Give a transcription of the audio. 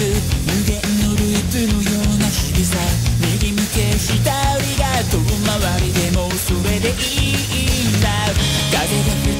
る無限のループのような日々さ。右向け左が遠回りでもそれでいいんだ。風が吹く